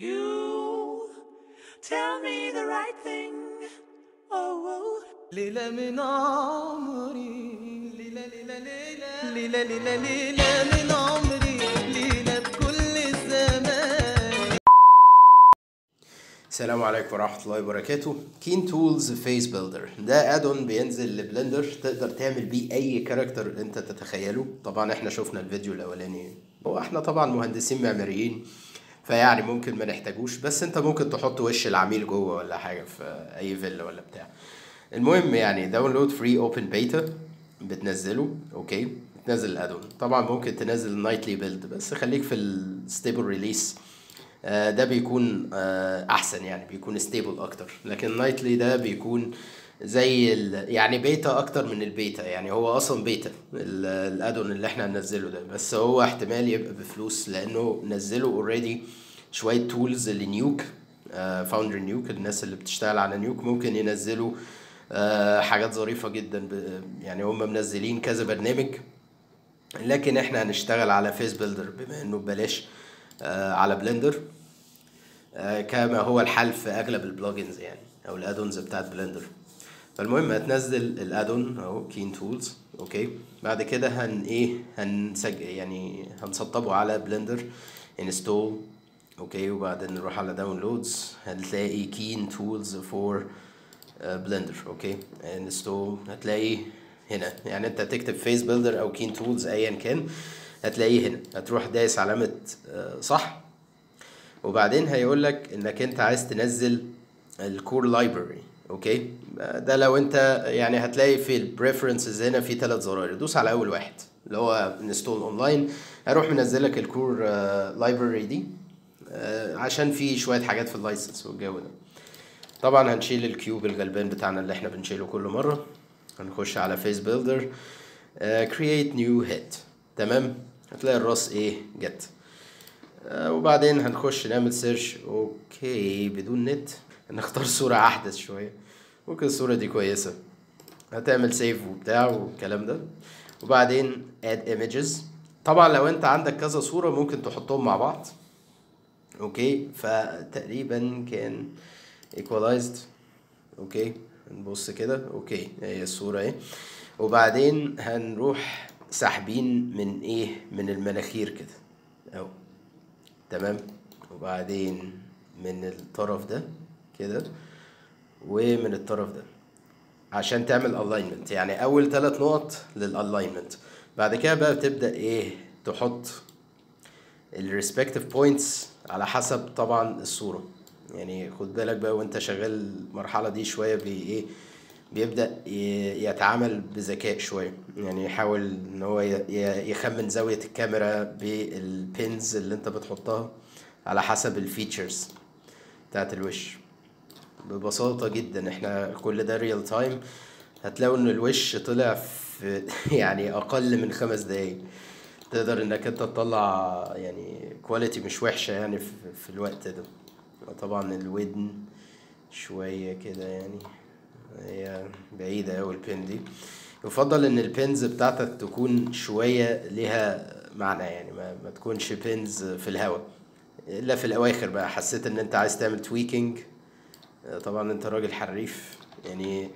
You tell me the right thing. Oh, oh. ليلة من عمري. ليلة ليلة ليلة. ليلة ليلة ليلة من عمري. ليلة بكل الزمان. السلام عليكم ورحمة الله وبركاته. KeenTools FaceBuilder ده add-on بينزل ل Blender تقدر تعمل بيه أي character انت تتخيله. طبعا إحنا شفنا الفيديو الأولاني. هو إحنا طبعا مهندسين معماريين. فيعني ممكن ما نحتاجوش بس انت ممكن تحط وش العميل جوه ولا حاجة في أي فيلا ولا بتاع. المهم يعني download free open beta بتنزله okay؟ بتنزل ال add-on طبعا ممكن تنزل ال nightly build بس خليك في ال stable release آه، ده بيكون آه، أحسن يعني بيكون stable أكتر. لكن nightly ده بيكون زي. يعني بيتا أكتر من البيتا يعني هو أصلا بيتا ال- ال add-on اللي إحنا هننزله ده بس هو احتمال يبقى بفلوس لأنه نزلوا already شوية tools ل Nuke فاوندر Nuke الناس اللي بتشتغل على Nuke ممكن ينزلوا آه، حاجات ظريفة جدا. يعني هم منزلين كذا برنامج لكن إحنا هنشتغل على FaceBuilder بما إنه ببلاش آه، على Blender آه، كما هو الحال في أغلب ال plugins يعني أو ال add-ons بتاعت Blender فالمهم هتنزل ال add-on أهو KeenTools okay. بعد كده هن إيه هنسج يعني هنسطبه على Blender install okay. وبعدين نروح على downloads هتلاقي KeenTools for Blender okay. install هتلاقي هنا. يعني أنت تكتب FaceBuilder أو KeenTools ايا كان هتلاقيه هنا. هتروح دايس علامة آه، صح. وبعدين هيقول لك إنك أنت عايز تنزل ال core library okay؟ ده لو أنت يعني هتلاقي في ال preferences هنا في ثلاث زراير. دوس على أول واحد اللي هو install online هروح منزلك ال core library دي آه، عشان في شوية حاجات في ال license والجو ده. طبعا هنشيل ال cube الغلبان بتاعنا اللي إحنا بنشيله كل مرة. هنخش على FaceBuilder create new head تمام؟ هتلاقي الراس إيه جت. آه، وبعدين هنخش نعمل search okay بدون نت نختار صورة أحدث شوية. ممكن الصورة دي كويسة. هتعمل save وبتاع والكلام ده. وبعدين add images طبعا لو انت عندك كذا صورة ممكن تحطهم مع بعض. okay؟ فتقريبا كان equalized. okay؟ نبص كده. okay هي الصورة اهي. وبعدين هنروح ساحبين من إيه؟ من المناخير كده. اهو. تمام؟ وبعدين من الطرف ده كده. ومن الطرف ده. عشان تعمل alignment يعني أول ثلاث نقط لل alignment بعد كده بقى بتبدأ إيه؟ تحط ال respective points على حسب طبعا الصورة. يعني خد بالك بقى وأنت شغال المرحلة دي شوية بي إيه؟ بيبدأ يتعامل بذكاء شوية. يعني يحاول إن هو يخمن زاوية الكاميرا بال pins اللي أنت بتحطها على حسب ال features بتاعت الوش. ببساطة جدا إحنا كل ده real time هتلاقوا ان الوش طلع في يعني أقل من خمس دقايق. تقدر إنك أنت تطلع يعني quality مش وحشة يعني في, الوقت ده. طبعا الودن شوية كده يعني هي بعيدة أوي ال pin دي. يفضل إن ال pins بتاعتك تكون شوية ليها معنى يعني ما, ما تكونش pins في الهواء. إلا في الأواخر بقى حسيت إن أنت عايز تعمل tweaking طبعا أنت راجل حريف يعني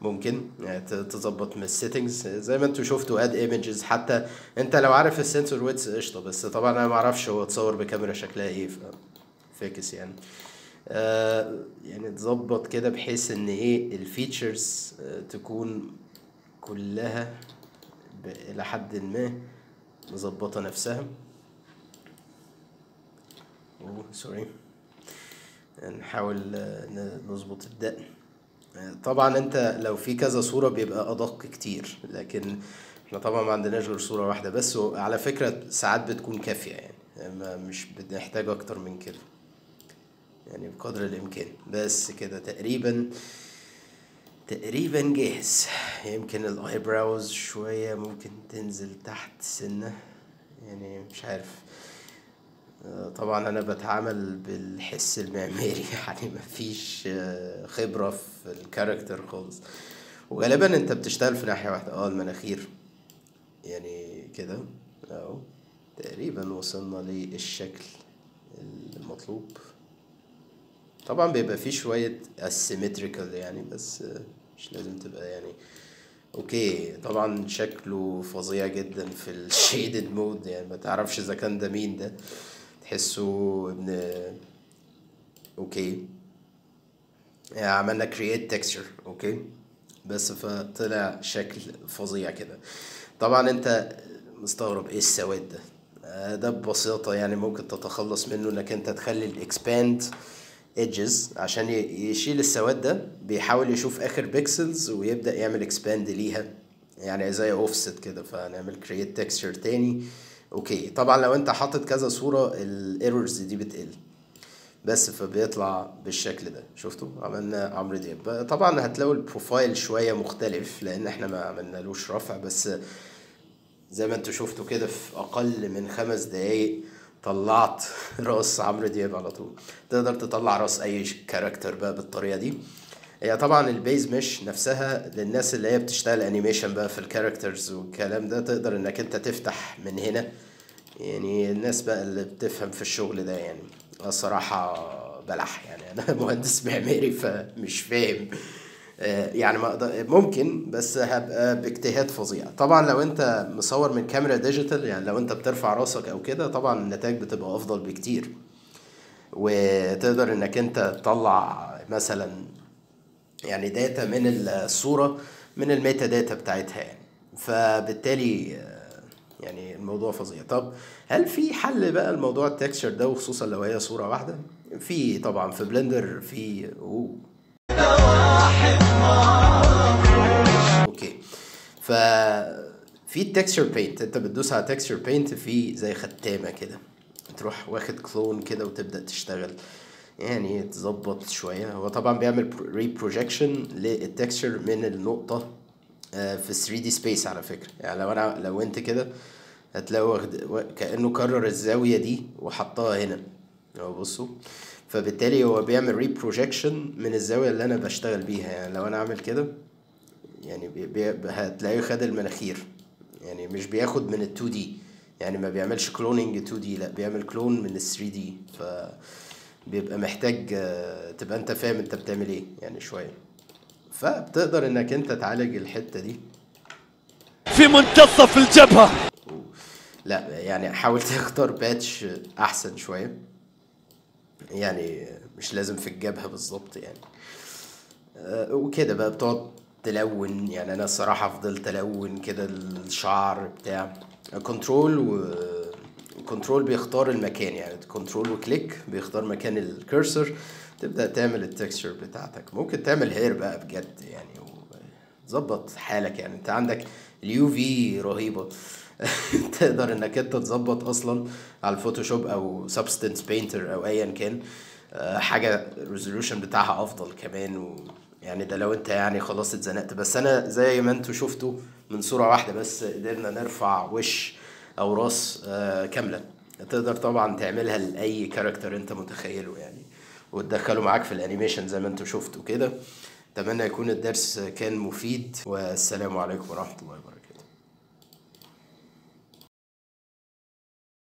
ممكن يعني تظبط من ال settings زي ما أنتوا شفتوا add images حتى انت لو عارف ال sensor width قشطة. بس طبعا أنا ما أعرفش هو اتصور بكاميرا شكلها إيه فاكس يعني. آه يعني تظبط كده بحيث إن إيه ال features آه تكون كلها إلى حد ما مظبطة نفسها. أوه سوري نحاول نظبط الدقن. طبعا أنت لو في كذا صورة بيبقى أدق كتير لكن إحنا طبعا ما عندناش غير صورة واحدة بس وعلى فكرة ساعات بتكون كافية يعني ما مش بنحتاج أكتر من كده. يعني بقدر الإمكان. بس كده تقريبا تقريبا جاهز. يمكن ال eyebrows شوية ممكن تنزل تحت سنة. يعني مش عارف. طبعا أنا بتعامل بالحس المعماري. يعني مفيش آه، خبرة في ال character خالص. وغالبا أنت بتشتغل في ناحية واحدة. آه المناخير. يعني كده. أهو. تقريبا وصلنا للشكل المطلوب. طبعا بيبقى فيه شوية asymmetrical يعني بس آه، مش لازم تبقى يعني. okay. طبعا شكله فظيع جدا في ال shaded mode يعني ما تعرفش إذا كان ده مين ده. تحسه ابن okay. عملنا create texture okay. بس فطلع شكل فظيع كده. طبعا أنت مستغرب إيه السواد ده. ده ببساطة يعني ممكن تتخلص منه إنك أنت تخلي ال expand edges عشان يشيل السواد ده بيحاول يشوف آخر pixels ويبدأ يعمل expand ليها. يعني زي اوفست كده فنعمل create texture تاني. okay. طبعا لو أنت حاطط كذا صورة ال errors دي بتقل. بس فبيطلع بالشكل ده. شفتوا؟ عملنا عمرو دياب. طبعا هتلاقوا ال profile شوية مختلف لأن إحنا ما عملنالوش رفع. بس زي ما أنتوا شفتوا كده في أقل من خمس دقايق طلعت رأس عمرو دياب على طول. تقدر تطلع رأس أي character بقى بالطريقة دي. هي طبعا ال base مش نفسها للناس اللي هي بتشتغل animation بقى في ال characters والكلام ده تقدر إنك أنت تفتح من هنا. يعني الناس بقى اللي بتفهم في الشغل ده يعني الصراحة بلح يعني. أنا مهندس معماري فمش فاهم. آه، يعني ما ممكن بس هبقى باجتهاد فظيع. طبعا لو أنت مصور من كاميرا digital يعني لو أنت بترفع راسك أو كده طبعا النتائج بتبقى أفضل بكتير. وتقدر إنك أنت تطلع مثلا يعني data من الصورة من ال metadata بتاعتها يعني. فبالتالي آه، يعني الموضوع فظيع. طب هل في حل بقى الموضوع ال texture ده وخصوصا لو هي صورة واحدة؟ في طبعا في Blender في اوه okay. ف في ال texture paint أنت بتدوس على texture paint في زي ختامة كده. تروح واخد clone كده وتبدأ تشتغل. يعني تظبط شوية. هو طبعا بيعمل reprojection لل texture من النقطة آه، في 3D space على فكرة. يعني لو أنا لو أنت كده هتلاقي واخد وا- كأنه كرر الزاوية دي وحطها هنا. اهو بصوا. فبالتالي هو بيعمل reprojection من الزاوية اللي أنا بشتغل بيها. يعني لو أنا أعمل كده يعني بي هتلاقيه خد المناخير. يعني مش بياخد من ال 2D يعني ما بيعملش cloning 2D لا بيعمل clone من ال 3D ف بيبقى محتاج آه، تبقى انت فاهم انت بتعمل إيه يعني شوية. فبتقدر انك انت تعالج الحتة دي. في منتصف الجبهة. لا يعني حاول تختار patch أحسن شوية. يعني مش لازم في الجبهة بالظبط يعني. آه، وكده بقى بتقعد تلون. يعني أنا الصراحه فضلت ألون كده الشعر بتاع. control و control بيختار المكان يعني control و click بيختار مكان ال cursor تبدأ تعمل ال texture بتاعتك. ممكن تعمل hair بقى بجد يعني تظبط حالك يعني. انت عندك ال UV رهيبة. تقدر إنك أنت تظبط أصلا على ال Photoshop أو Substance Painter أو ايا كان آه، حاجة ال resolution بتاعها أفضل كمان و يعني ده لو أنت يعني خلاص اتزنقت. بس أنا زي ما أنتوا شفتوا من صورة واحدة بس قدرنا نرفع وش أو راس آه، كاملة. تقدر طبعا تعملها لأي character أنت متخيله يعني. وتدخله معاك في الانيميشن زي ما أنتوا شفتوا كده. أتمنى يكون الدرس كان مفيد والسلام عليكم ورحمة الله وبركاته.